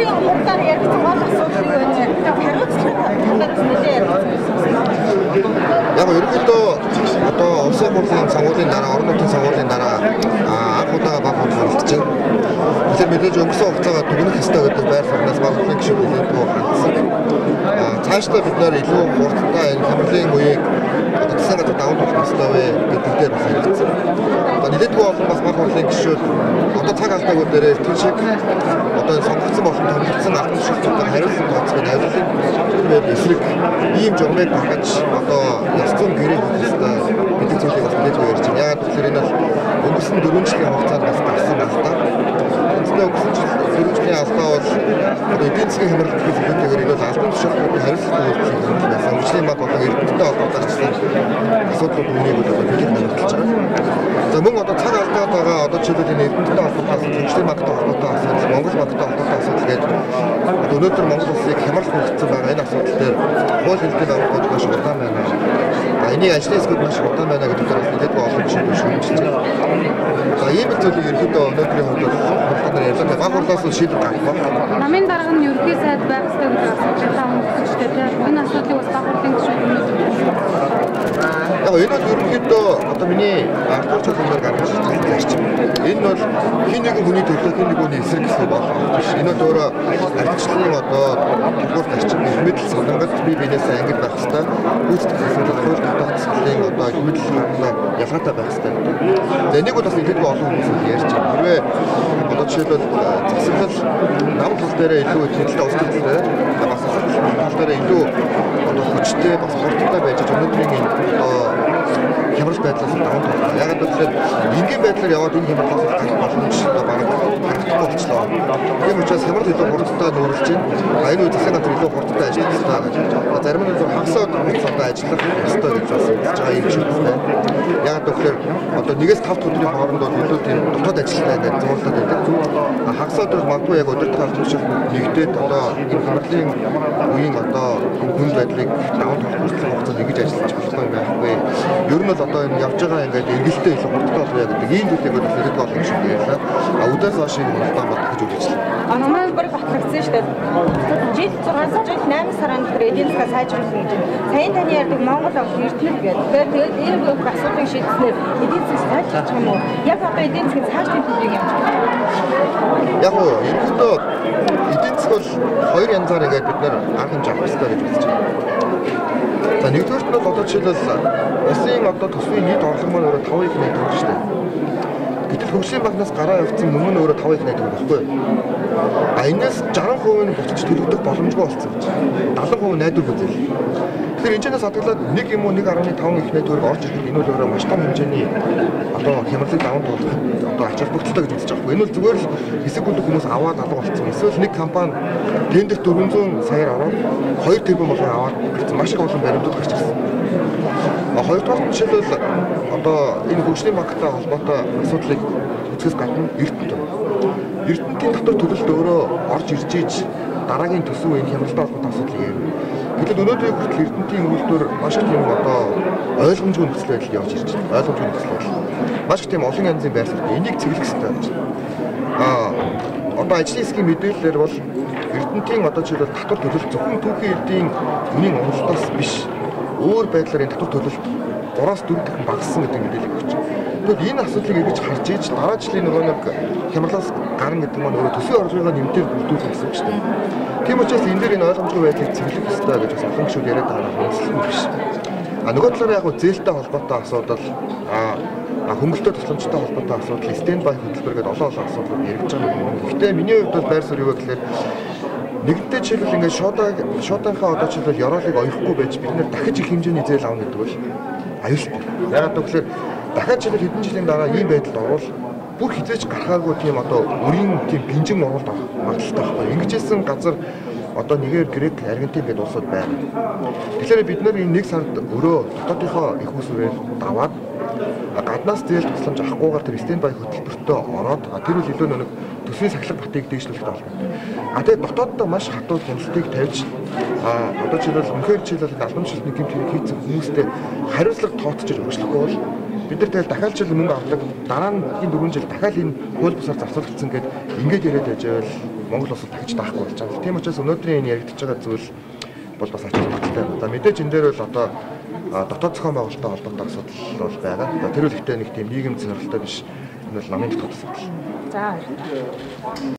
өнөөдрийн хугацаар яригдсан гол асуудал юу вэ? Яг ерөнхийдөө одоо улсын хурлын сонгуулийн дараа, орон нутгийн сонгуулийн дараа анх удаага баг оролцож байна. Тэгэхээр мэдээж өнгөрсөн хугацаагаа дүгнэх ёстой гэдэг байр суурьнаас баг хурлын гишүүдийн тоо хандсан. Цаашдаа бид нэр илүү хурдтай энэ хамрлын үеийг засаг газар даван туулах ёстой вэ гэдэг дээр бас яригдсан. Одоо нэлээдгүй олон бас баг хурлын гишүүд одоо цаг алдаагүй дээрээ тэр шиг болон албан шилжүүлэлтээр хариуцлага тооцохыг авилын тэгээд эсрэг ийм журмыг багаж одоо яс зүүн гэрээ хийхтэй гэдэг зүйлийг бас мэдээж ярьж байна. Яагаад гэвэл энэ бол өнгөрсөн 4 жилийн хугацаанд бас гарсан алдаа. Эцнээ өнгөрсөн 4 жилийн алдаа бол эдийн засгийн хямралт гэх зүйлээр энэ бол албан тушаалын хариуцлага юм байсан. Өнгөрсөн баг одоо эрдэнэтэй холбоотой асуудлууд үнийг бол одоо бид нэмэлтэлж байгаа. За мөн одоо цаг алдаад байгаа одоо энэ эрдэнэтэй холбоотой хөгжлийн багтай холбоотой асуудал, Монгол багтай холбоотой өнөөдөр Монгол улсыг хямралт хүргэсэн байгаа энэ асуудал дээр хууль хэлбэрийн авах гэж маш удаан байна. Энийг ажлын хэсгүүд маш удаан байна гэдэг дээр нэлээдгүй олон жишээ шүүмжилж байна. За ийм зүйлийг ерөөдөө өнөөдрийн хувьд холбоотой ярьлаа. Баг хурлаас шийдвэр гарах ба. Намын дарга нь ерөнхий сайд байх ёстой гэж байгаа хүмүүсттэй тийм энэ асуудлыг бас баг хурлын гишүүд Яг энэ бол ерөнхийдөө одоо миний ардуур чөлөөнөөр гаргаж ирсэн зарчим. Энэ бол хин нэгэн хүний төлөө хин нэгэн хүний эсрэг гэсэн болох биш. Энэ бол өөрөө ардчлалын одоо төлөв зарчим мэдл солонгод би бинээсээ ангид байх хэвээр гүйцэтгэх асуудал хууль тогтоцлын одоо хаана ялгаатай байх хэвээр. За энийг бол бас ихэдгүй олон хүмүүс ярьж байна. Хэрвээ одоо жишээлбэл засаглал нам тал дээр илүү хэдэлтэй ус төлөвтэй бас тал дээр илүү одоо хүчтэй бас хурдтай байж өнөөдрийн одоо хямрал байдлаас даван тулах. Яг гэвэл энгийн байдлаар яваад энэ хямралаас гарах боломж одоо бараг харагдахгүй болчихлоо. Учраас хямрал илүү хурдтай нүүрлж байна. А энэ үед засгийн газар илүү хурдтай ажиллах хэрэгтэй гэж. Зарим нь хагасаа хугацаанд ажиллах хэрэгтэй гэж бас хэлж байгаа юм шиг байна. Яг гэвэл одоо нэгээс 5 өдрийн хооронд бол илүү тийм дотоод ажилтнаа гэж зурлаад байдаг. А хагасаа өдөр магадгүй яг өдөртөө албан нэгдээд одоо энэ хямралын үеийн одоо хүн байдлыг даван хүртэл хугацаанд ингэж ажиллаж болохгүй байхгүй. Ер нь бол одоо энэ явж байгаа ингээд эргэлтээ илүү хурдтай болоо гэдэг ийм зүйлийг бол хэрэгт болох шиг ярьлаа. Үдээс хойш энэ хурдтай болох гэж үзчихлээ. А намайг бүр батлагдсан шүү дээ. Жил 6 жил 8 сарын дотор эдийн засгаа сайжруулсан гэж. Сайн таны ярьдаг Монгол ов эрдэнэ гэдэг. Тэгээд энэ бүх асуудлыг шийдснээр эдийн засаг сайжруулах юм уу? Яг одоо эдийн засгийн цаашдын төлөвийг байна. Яг уу ерөнхийдөө эдийн засаг бол хоёр янзаар ингээд бид нэр анх хэмжээ авах хэрэгтэй гэж үзэж байна. За нэгдүгээрт нь одоо жишээлбэл улсын одоо төсвийн нийт орлого маань өөрөө 5% найдвар шүү дээ. Гэтэл хөгжлийн банкнаас гараа явуулсан мөнгө нь өөрөө 5% найдвар байхгүй. А энэс 60% нь буцаж төлөгдөх боломжгүй болсон гэж. 70% найдвар үзэл. Тэгэхээр энэ ч хадгалаад нэг юм уу 1.5 их найдварыг орж ирэх энэ бол өөрөө маш том хэмжээний одоо хямралыг даван туулах одоо ач холбогдолтой гэж үзэж байгаа. Энэ бол зүгээр л хэсэг бүлэг хүмүүс аваад алга болсон. Эсвэл нэг компани тендерт 400 саяар ороод 2 тэрбум болохоор аваад маш их олон баримтууд гарч ирсэн. Хоёрдугаар нь жишээлбэл одоо энэ хөгжлийн банктай холбоотой асуудлыг үзэхээс гадна Эрдэнэт. Эрдэнэтийн дотор төлөлт өөрөө орж ирж ийж дараагийн төсөв энэ хямралтай холбоотой асуудлыг ярина. Гэтэл өнөөдрийн хүртэл Эрдэнэтийн үйлдвэр маш их тийм одоо ойлгомжгүй нөхцөл байдал явж ирж байна. Ойлгомжгүй нөхцөл байдал. Маш их тийм олон янзын байр суурь. Энийг цэвэрлэх хэрэгтэй байна. Аа одоо ажлын хэсгийн мэдээлэлээр бол Эрдэнэтийн одоо жишээлбэл татвар төлөлт зөвхөн түүхийн эрдийн үнийн онцлогоос биш өөр байдлаар энэ татвар төлөлт 3-аас 4 дахин багассан гэдэг мэдээлэл өгч байна. Тэгвэл энэ асуудлыг эргэж харж ийж дараа жилийн нөгөө нэг хямралаас гарна гэдэг маань өөрөө төсвийн орлогыг нэмтээр бүрдүүлэх гэсэн үг шүү дээ. Тийм учраас энэ дээр энэ ойлгомжтой байдлыг цэвэрлэх хэрэгтэй гэж бас олон гишүүд яриад байгаа үнэлсэн биш. А нөгөө талаараа яг зээлтэй холбоотой асуудал а хөнгөлтөө тусламжтай холбоотой асуудал, стенд бай хөтөлбөр гэдэг олон олон асуудлууд яригдж байгаа юм. Гэхдээ миний хувьд бол байр суурь юу гэхээр нэгэнтээ жишээлбэл ингээд шуудан шууданхаа одоо жишээлбэл ёроолыг оёхгүй байж бид нэр дахиж их хэмжээний зээл авна гэдэг бол аюултай. Ягаад гэвэл дахиад жишээлбэл хэдэн жилийн дараа ийм байдалд орвол бүр хизээч гарахаагүй тийм одоо үрийн тийм бинжин оролт магадaltaй байхгүй. Ингэжсэн газар одоо нэгээр Грек, Аргентин гэдэг улсууд байна. Тэгэхээр бид нэр энэ нэг сард өрөө дотоодынхоо их усрээр даваад гаднаас зээл тусламж авахгүйгээр тэр стенд бай хөтөлбөртөө ороод тэр үл илүү нэг төсвийн сахилга батыг дэвшлүүлэх боломжтой. А тэгээд дотооддоо маш хатуу хяналтыг тавьж а одоо жишээлбэл үнэхээр жишээлбэл албан шилжний гэмт хийцэн хүмүүстэй хариуцлага тооцож өгчлөхгүй бол бид нар тэгэл дахиад жил мөнгө авдаг дараа нь 4 жил дахиад энэ хууль бусаар зарцуулагдсан гэд ингээд яриад байж байвал Монгол улсад дахиж даахгүй болж байгаа. Тийм учраас өнөөдрийн энэ яригдж байгаа зүйл бол бас ач холбогдолтой. За мэдээж энэ дээр бол одоо дотоод зохион байгуулалттай холбоотой асуудал бол байгаа. Тэр үл ихтэй нэг тийм нийгэм зорилттой биш. Энэ бол намын дотоод асуудал. За баярлалаа.